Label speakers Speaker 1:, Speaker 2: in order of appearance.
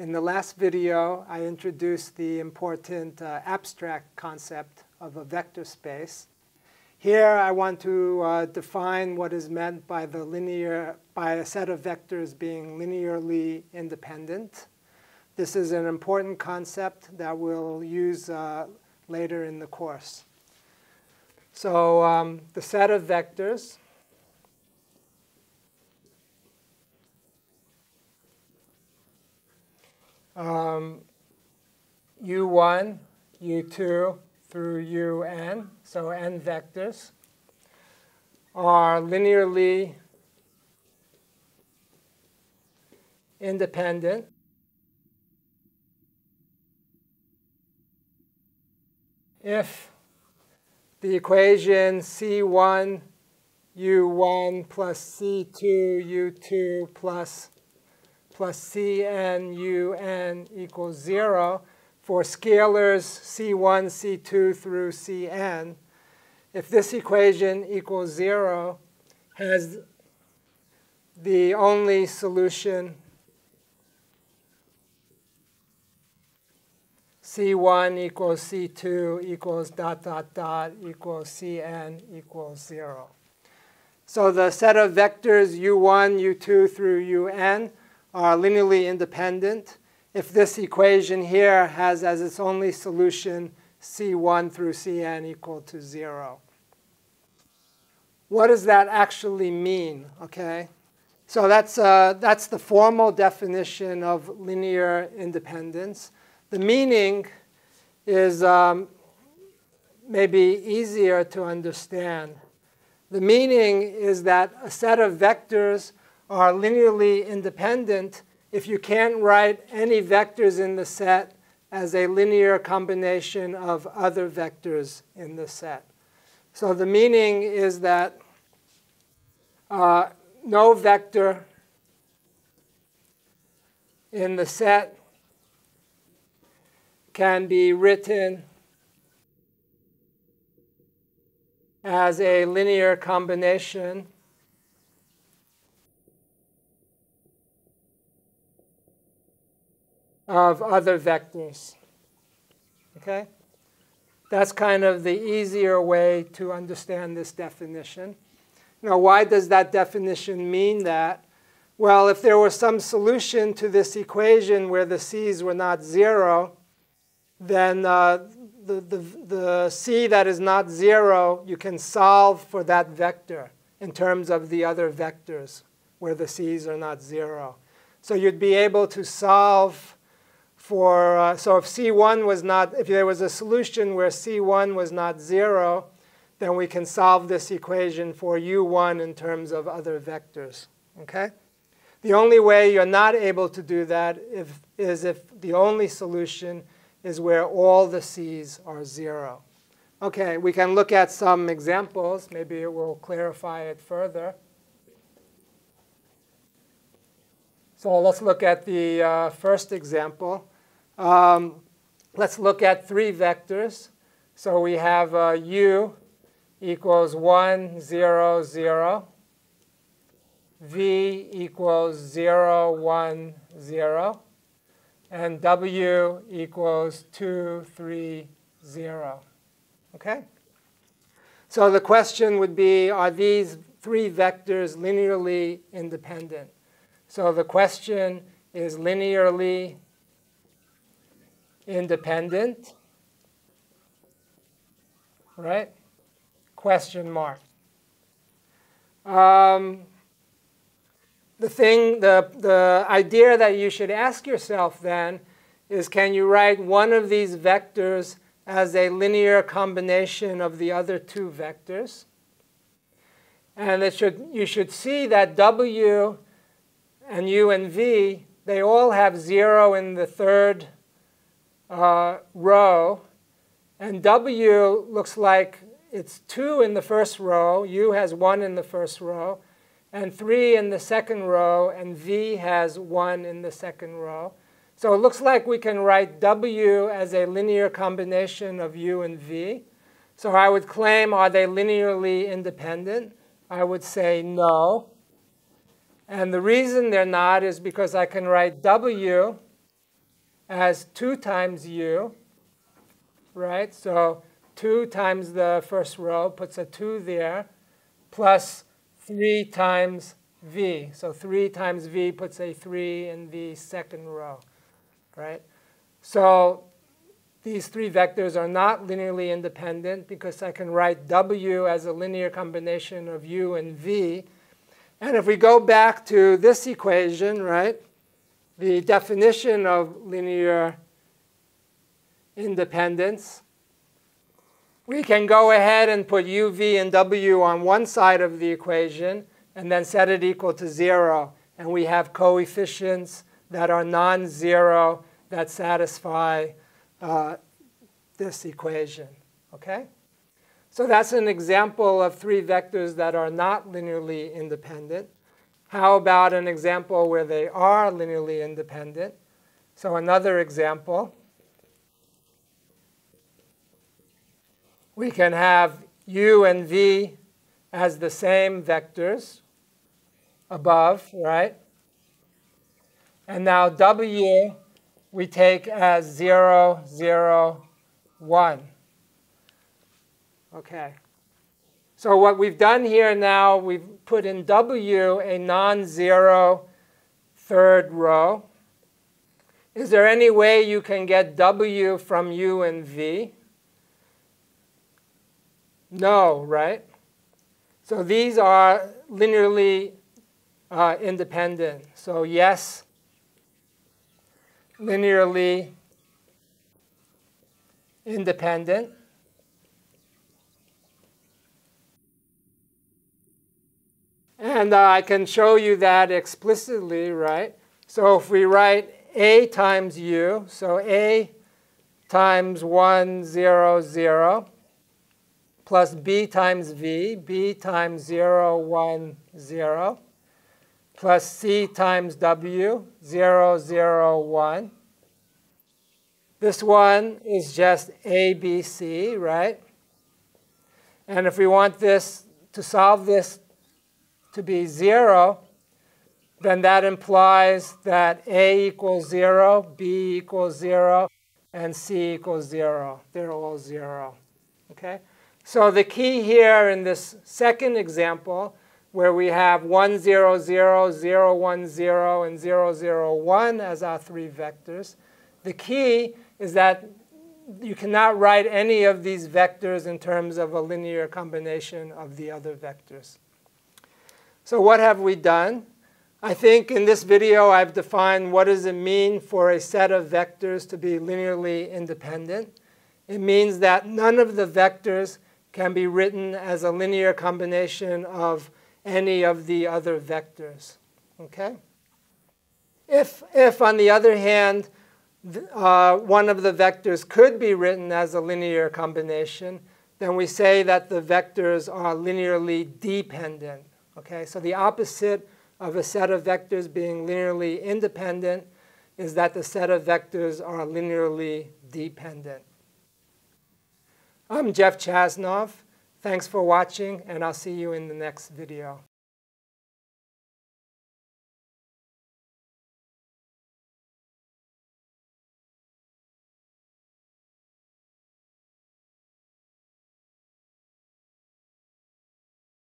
Speaker 1: In the last video, I introduced the important uh, abstract concept of a vector space. Here, I want to uh, define what is meant by the linear, by a set of vectors being linearly independent. This is an important concept that we'll use uh, later in the course. So um, the set of vectors um, u1, u2 through un, so n vectors, are linearly independent. If the equation C1 U1 plus C2 U2 plus plus Cn Un equals 0 for scalars C1, C2 through Cn. If this equation equals 0, has the only solution C1 equals C2 equals dot, dot, dot equals Cn equals 0. So the set of vectors u1, u2 through un are linearly independent if this equation here has as its only solution C1 through Cn equal to 0. What does that actually mean? Okay, so that's, uh, that's the formal definition of linear independence. The meaning is um, maybe easier to understand. The meaning is that a set of vectors are linearly independent if you can't write any vectors in the set as a linear combination of other vectors in the set. So the meaning is that uh, no vector in the set can be written as a linear combination of other vectors. Okay? That's kind of the easier way to understand this definition. Now, why does that definition mean that? Well, if there was some solution to this equation where the c's were not zero, then uh, the, the, the c that is not zero, you can solve for that vector in terms of the other vectors where the c's are not zero. So you'd be able to solve for, uh, so if C1 was not, if there was a solution where C1 was not 0, then we can solve this equation for U1 in terms of other vectors. Okay? The only way you're not able to do that if, is if the only solution is where all the C's are 0. Okay, we can look at some examples. Maybe it will clarify it further. So let's look at the uh, first example. Um, let's look at three vectors. So we have uh, u equals 1, 0, 0. v equals 0, 1, 0. And w equals 2, 3, 0. Okay? So the question would be, are these three vectors linearly independent? So the question is linearly independent, right? Question mark. Um, the thing, the, the idea that you should ask yourself then is can you write one of these vectors as a linear combination of the other two vectors? And it should, you should see that W and U and V, they all have 0 in the third uh, row. And W looks like it's 2 in the first row. U has 1 in the first row. And 3 in the second row. And V has 1 in the second row. So it looks like we can write W as a linear combination of U and V. So I would claim, are they linearly independent? I would say no. And the reason they're not is because I can write W as 2 times u, right? So 2 times the first row puts a 2 there, plus 3 times v. So 3 times v puts a 3 in the second row, right? So these three vectors are not linearly independent because I can write w as a linear combination of u and v. And if we go back to this equation, right, the definition of linear independence, we can go ahead and put u, v, and w on one side of the equation and then set it equal to 0. And we have coefficients that are non-zero that satisfy uh, this equation. Okay? So that's an example of three vectors that are not linearly independent. How about an example where they are linearly independent? So another example. We can have u and v as the same vectors above, right? And now w we take as 0, 0, 1. Okay. So what we've done here now, we've put in W a non-zero third row. Is there any way you can get W from U and V? No, right? So these are linearly uh, independent. So yes, linearly independent. And uh, I can show you that explicitly, right? So if we write A times U, so A times 1, 0, 0, plus B times V, B times 0, 1, 0, plus C times W, 0, 0, 1, this one is just ABC, right? And if we want this to solve this to be 0, then that implies that A equals 0, B equals 0, and C equals 0. They're all 0. Okay? So the key here in this second example, where we have 1, 0, 0, 0, 1, 0, and 0, 0, 1 as our three vectors, the key is that you cannot write any of these vectors in terms of a linear combination of the other vectors. So what have we done? I think in this video I've defined what does it mean for a set of vectors to be linearly independent. It means that none of the vectors can be written as a linear combination of any of the other vectors. Okay? If, if on the other hand, uh, one of the vectors could be written as a linear combination, then we say that the vectors are linearly dependent. Okay, so the opposite of a set of vectors being linearly independent is that the set of vectors are linearly dependent. I'm Jeff Chasnov. Thanks for watching, and I'll see you in the next video.